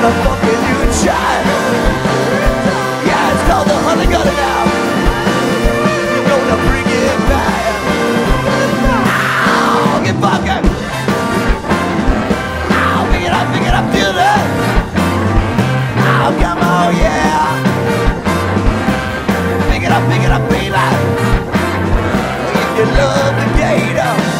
got a fucking new child. Yeah, it's called the honey got now. out. You're gonna bring it back. Ow, get fucking. Ow, pick it up, pick it up, feel it. Ow, come on, yeah. Pick it up, pick it up, baby. If you love the gator.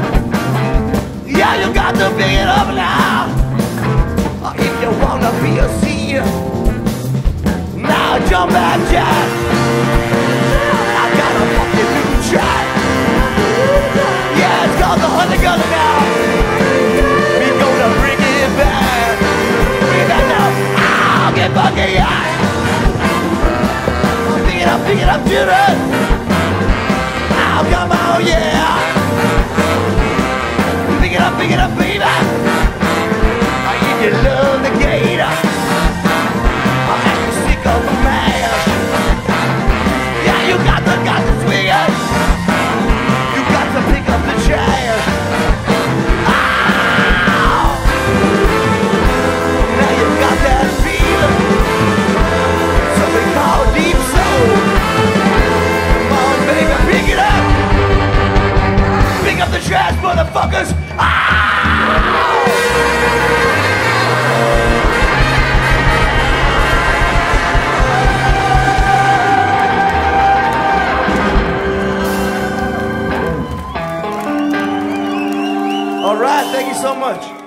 you got to pick it up now. If you wanna be a senior, now jump back, Jack. I got a fucking new track. Yeah, it's called the Hunter Gunner now. We gonna bring it back. Bring that now. I'll get fucking high. Pick it up, pick it up, children. I'll come out, yeah. Pick it up. motherfuckers! Ah! All right, thank you so much.